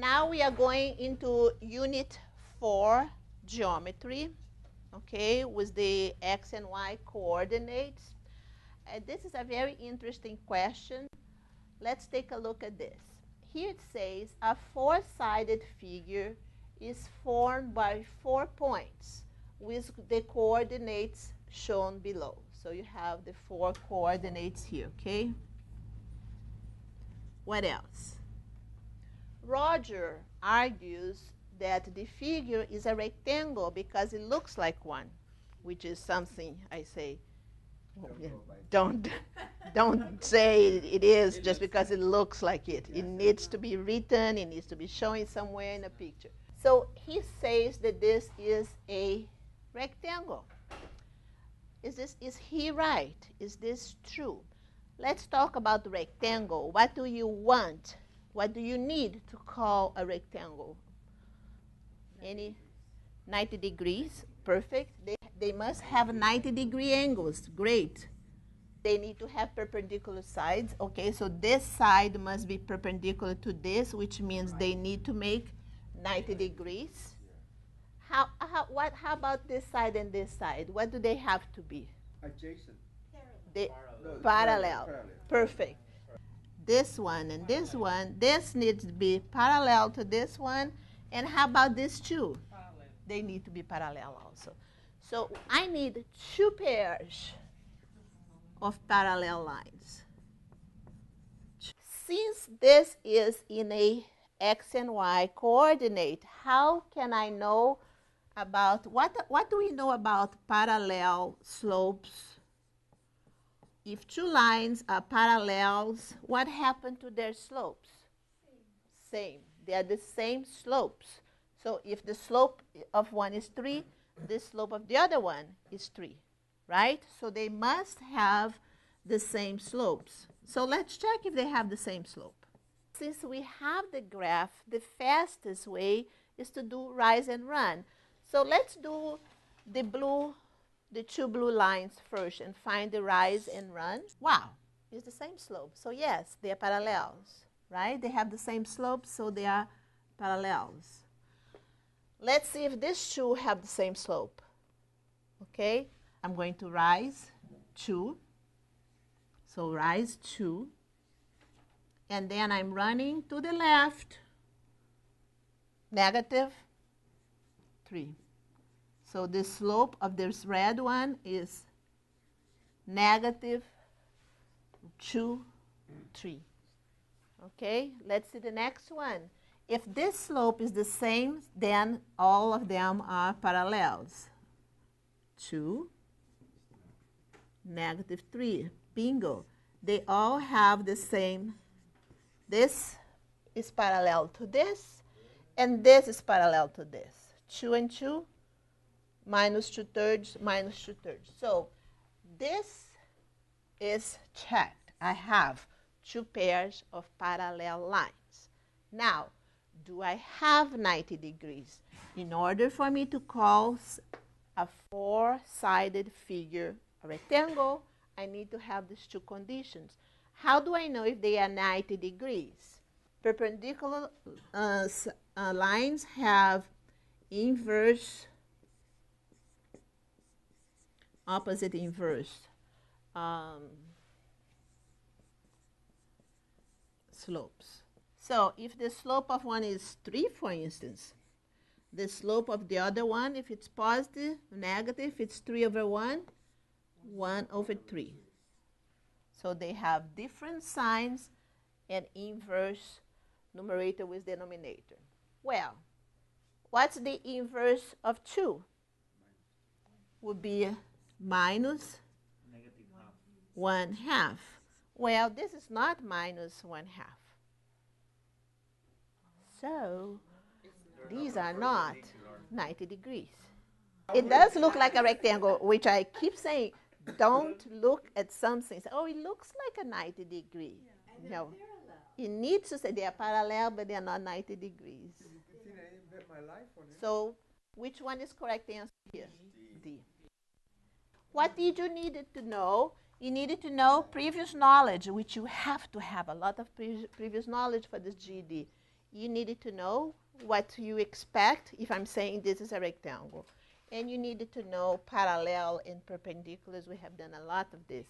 Now we are going into unit 4 geometry, okay, with the x and y coordinates. And this is a very interesting question. Let's take a look at this. Here it says a four-sided figure is formed by four points with the coordinates shown below. So you have the four coordinates here, okay? What else? Roger argues that the figure is a rectangle because it looks like one, which is something I say, don't, don't say it is just because it looks like it. It needs to be written, it needs to be shown somewhere in a picture. So he says that this is a rectangle. Is, this, is he right? Is this true? Let's talk about the rectangle. What do you want? What do you need to call a rectangle? Any 90 degrees? Perfect. They, they must have 90 degree angles. Great. They need to have perpendicular sides. Okay, so this side must be perpendicular to this, which means they need to make 90 degrees. How, how, what, how about this side and this side? What do they have to be? Adjacent. They, No, parallel. parallel. Perfect. This one and this one, this needs to be parallel to this one. And how about this two? They need to be parallel also. So I need two pairs of parallel lines. Since this is in a x and y coordinate, how can I know about what what do we know about parallel slopes? If two lines are parallels, what happened to their slopes? Same. They are the same slopes. So if the slope of one is 3, the slope of the other one is 3, right? So they must have the same slopes. So let's check if they have the same slope. Since we have the graph, the fastest way is to do rise and run. So let's do the blue, the two blue lines first and find the rise and run. Wow, it's the same slope. So yes, they are parallels, right? They have the same slope, so they are parallels. Let's see if these two have the same slope. Okay, I'm going to rise 2. So rise 2. And then I'm running to the left, negative 3. So the slope of this red one is negative 2, 3. Okay, let's see the next one. If this slope is the same, then all of them are parallels. 2, negative 3. Bingo. They all have the same. This is parallel to this, and this is parallel to this. 2 and 2, minus 2 thirds, minus 2 thirds. So this is checked. I have two pairs of parallel lines. Now, do I have 90 degrees? In order for me to call a four-sided figure a rectangle, I need to have these two conditions. How do I know if they are 90 degrees? Perpendicular uh, uh, lines have inverse, opposite inverse um, slopes. So if the slope of one is 3, for instance, the slope of the other one, if it's positive, negative, it's 3 over 1, 1 over 3. So they have different signs and inverse numerator with denominator. Well, what's the inverse of 2? Would be minus Negative half. 1 half. Well, this is not minus 1 half. So these are not 90 degrees. It does look like a rectangle, which I keep saying, don't look at something. Say, oh, it looks like a 90 degree. No. It needs to say they are parallel, but they are not 90 degrees. You think I bet my life on it? So which one is correct answer here? D. What did you need to know? You needed to know previous knowledge, which you have to have a lot of pre- previous knowledge for this GED. you needed to know what you expect if I'm saying this is a rectangle. And you needed to know parallel and perpendiculars. We have done a lot of this